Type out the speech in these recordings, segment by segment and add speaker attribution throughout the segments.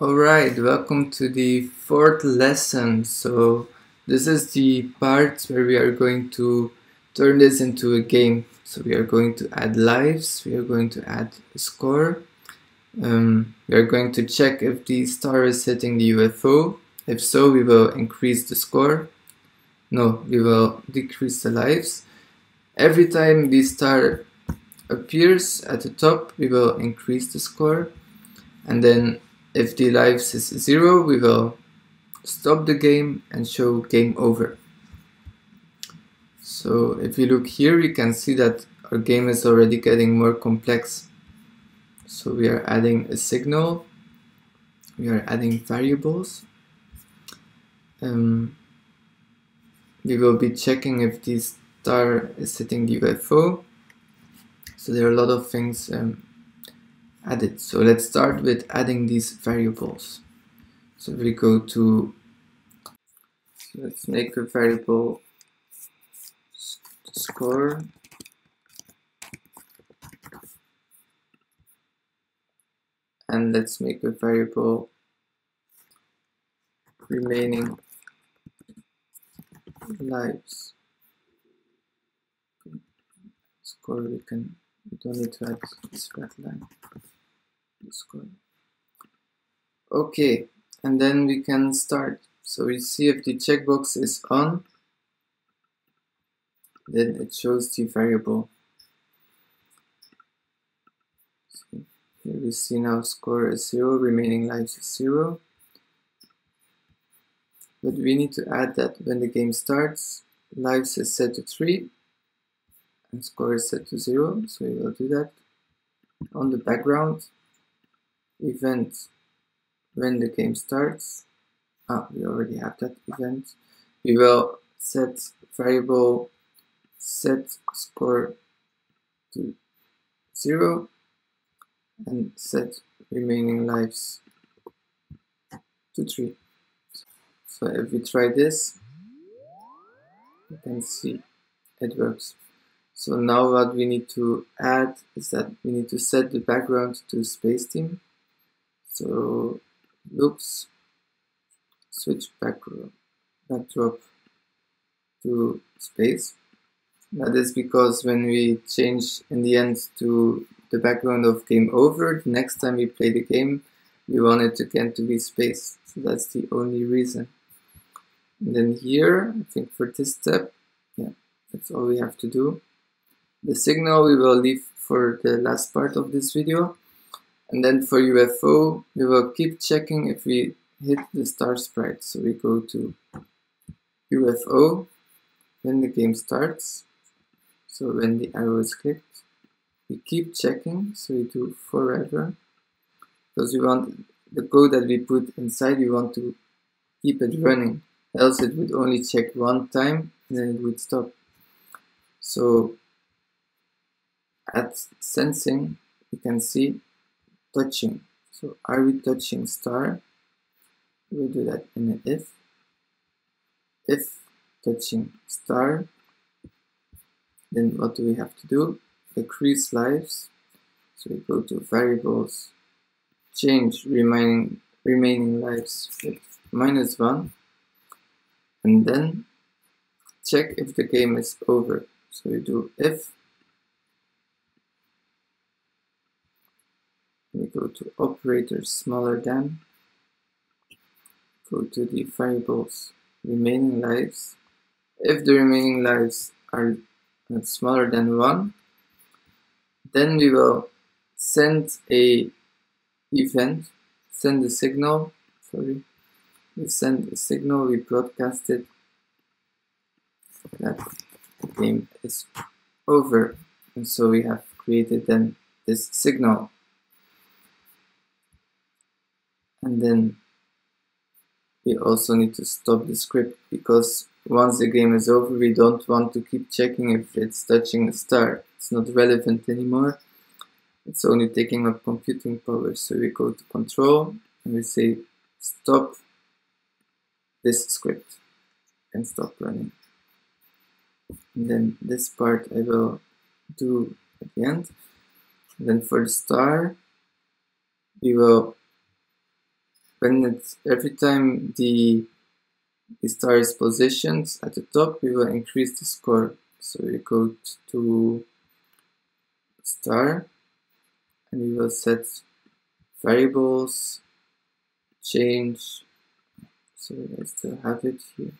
Speaker 1: Alright, welcome to the fourth lesson. So this is the part where we are going to turn this into a game. So we are going to add lives, we are going to add a score. Um, we are going to check if the star is hitting the UFO. If so, we will increase the score. No, we will decrease the lives. Every time the star appears at the top, we will increase the score. And then if the lives is zero, we will stop the game and show game over. So if you look here, you can see that our game is already getting more complex. So we are adding a signal, we are adding variables. Um, we will be checking if the star is hitting the UFO. So there are a lot of things um, added. So let's start with adding these variables. So we go to, let's make a variable score and let's make a variable remaining lives score we can we don't need to add this flat line okay and then we can start. So we see if the checkbox is on then it shows the variable. So here we see now score is 0 remaining lives is 0 but we need to add that when the game starts lives is set to 3 and score is set to 0 so we will do that. On the background event. When the game starts ah we already have that event. We will set variable set score to 0 and set remaining lives to 3 so if we try this you can see it works. So now what we need to add is that we need to set the background to space theme so looks switch background backdrop to space. That is because when we change in the end to the background of game over the next time we play the game we want it again to be space. So that's the only reason. And then here I think for this step yeah that's all we have to do. The signal we will leave for the last part of this video and then for UFO, we will keep checking if we hit the star sprite. So we go to UFO when the game starts. So when the arrow is clicked, we keep checking. So we do forever because we want the code that we put inside, we want to keep it running. Else it would only check one time and then it would stop. So at sensing, you can see touching. So are we touching star? We'll do that in an if. If touching star, then what do we have to do? Decrease lives. So we go to variables, change remaining remaining lives with minus one, and then check if the game is over. So we do if go to operators smaller than, go to the variables remaining lives. If the remaining lives are smaller than 1, then we will send a event, send a signal, sorry, we send a signal, we broadcast it that the game is over. And so we have created then this signal and then we also need to stop the script because once the game is over we don't want to keep checking if it's touching a star. It's not relevant anymore. It's only taking up computing power. So we go to control and we say stop this script and stop running. And then this part I will do at the end. And then for the star we will when it's every time the the star is positioned at the top, we will increase the score. So we go to star and we will set variables, change, so I still have it here.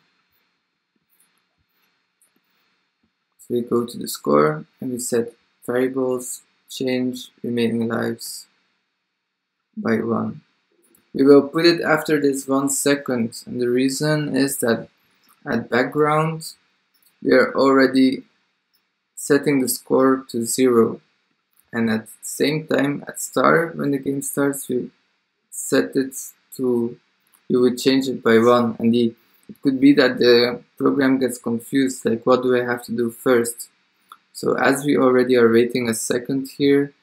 Speaker 1: So we go to the score and we set variables, change remaining lives by one. We will put it after this one second and the reason is that at background we are already setting the score to zero. And at the same time at start when the game starts we set it to you would change it by one. And the, it could be that the program gets confused like what do I have to do first? So as we already are waiting a second here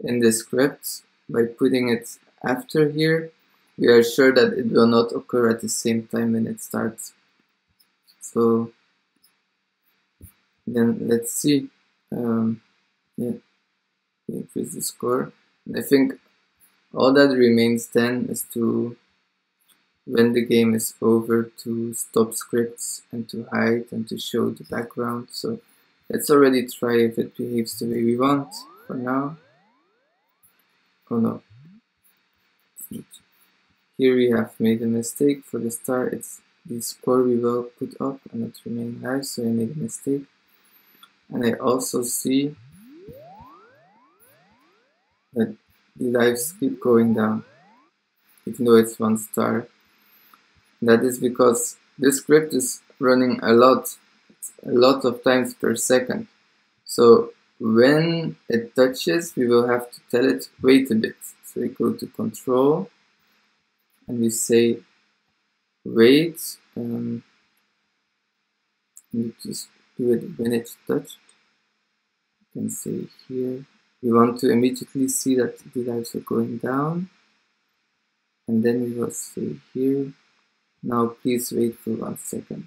Speaker 1: in the script by putting it after here we are sure that it will not occur at the same time when it starts. So then let's see. Um, yeah, increase the score. I think all that remains then is to, when the game is over, to stop scripts and to hide and to show the background. So let's already try if it behaves the way we want for now. Oh no, here we have made a mistake. For the star, it's the score we will put up and it remain live, so I made a mistake. And I also see that the lives keep going down, even though it's one star. That is because this script is running a lot, a lot of times per second. So when it touches, we will have to tell it, wait a bit. So we go to control and we say wait um, you just do it when it's touched. You can say here. We want to immediately see that the lives are going down. And then we will say here. Now please wait for one second.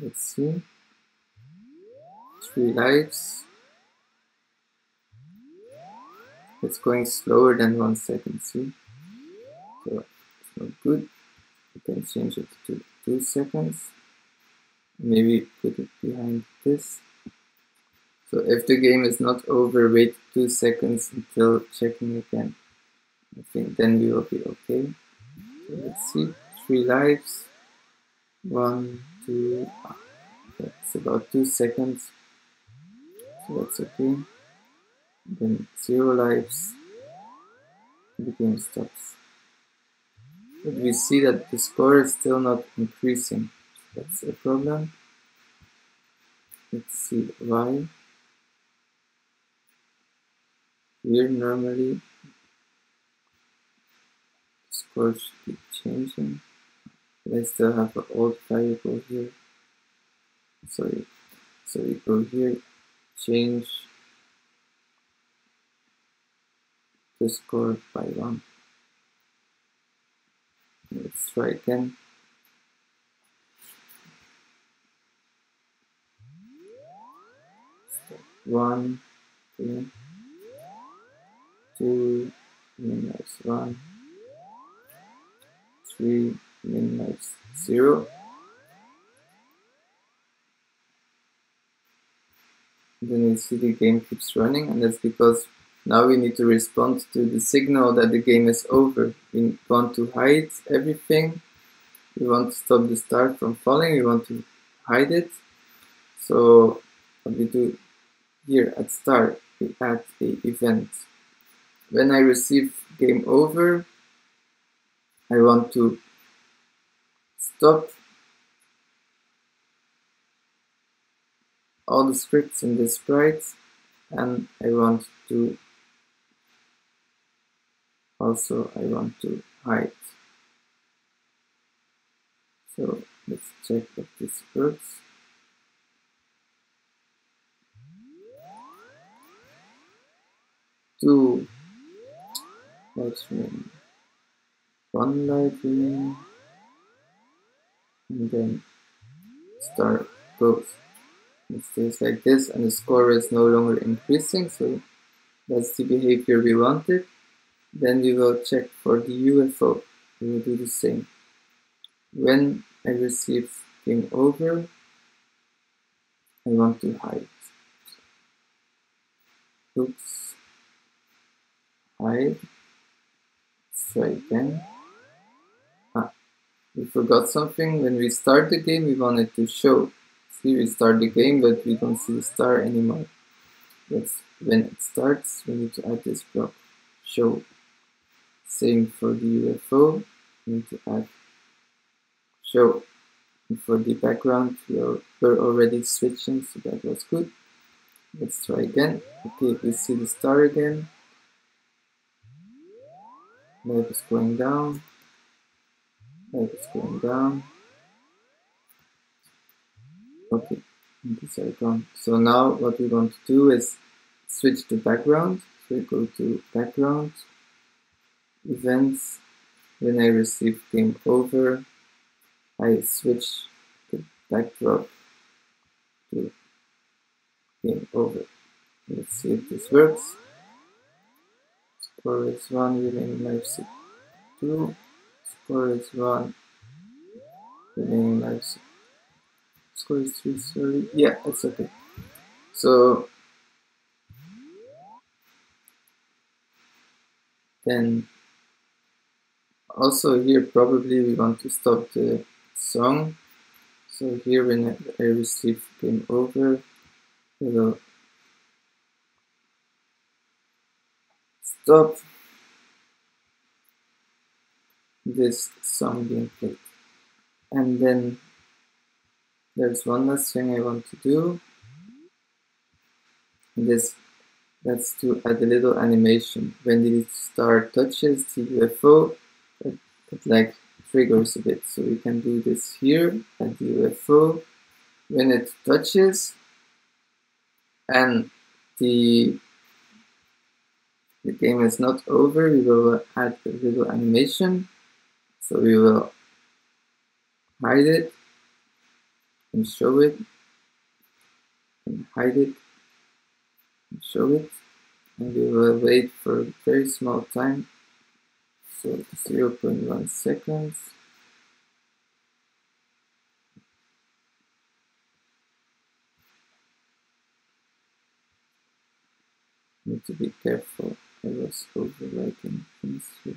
Speaker 1: Let's see. Three lives it's going slower than one second see not good. You can change it to 2 seconds. Maybe put it behind this. So if the game is not over, wait 2 seconds until checking again. I think then we will be okay. So let's see, 3 lives. 1, 2, that's about 2 seconds. So that's okay. Then 0 lives. The game stops. But we see that the score is still not increasing. That's a problem. Let's see why. Here normally score should be changing. But I still have an old variable here. Sorry. So we go here, change the score by one. Let's try again. One, two, two, minus one, three, minus zero. Then you see the game keeps running and that's because now we need to respond to the signal that the game is over. We want to hide everything. We want to stop the star from falling. We want to hide it. So what we do here at start, we add a event. When I receive game over, I want to stop all the scripts in the sprites and I want to also I want to hide. So let's check if this works. Two. Lights remain one light remain and then start goes it stays like this and the score is no longer increasing so that's the behavior we wanted Then we will check for the UFO. We will do the same. When I receive game over, I want to hide. Oops. Hide. Try again. Ah, we forgot something. When we start the game, we wanted to show. See, we start the game, but we don't see the star anymore. That's when it starts, we need to add this block. Show. Same for the UFO. Need to add show. And for the background, we are, we're already switching, so that was good. Let's try again. Okay, we see the star again. Light is going down. Light is going down. Okay, these are gone. So now what we want to do is switch to background. So we go to background, events. When I receive game over, I switch the backdrop to game over. Let's see if this works. Score is 1, remaining lives 2. Score is 1, remaining lives. Score is 3, sorry. Yeah, that's okay. So, then also here probably we want to stop the song. So here when I receive game over, will stop this song being played. And then there's one last thing I want to do. This that's to add a little animation. When the star touches the UFO, it, it like triggers a bit. So we can do this here at the UFO. When it touches, and the the game is not over, we will add a little animation. So we will hide it and show it and hide it and show it and we will wait for a very small time so 0 0.1 seconds Need to be careful. I was overwriting things here.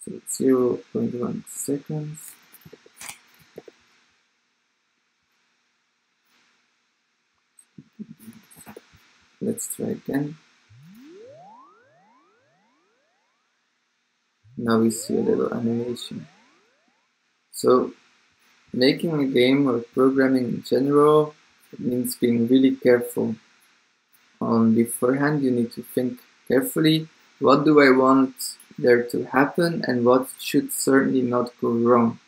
Speaker 1: So 0 0.1 seconds. Let's try again. Now we see a little animation. So making a game or programming in general means being really careful on beforehand you need to think carefully what do I want there to happen and what should certainly not go wrong.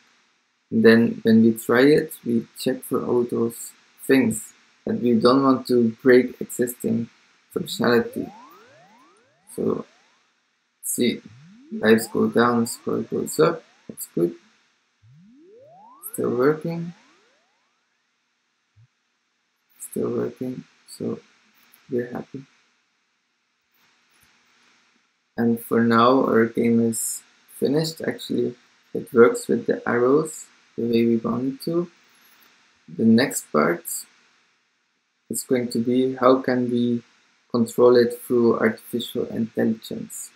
Speaker 1: And then when we try it, we check for all those things that we don't want to break existing functionality. So see, lives go down, score goes up, that's good. Still working. Still working. So we're happy. And for now, our game is finished. Actually, it works with the arrows the way we want to. The next part is going to be how can we control it through artificial intelligence.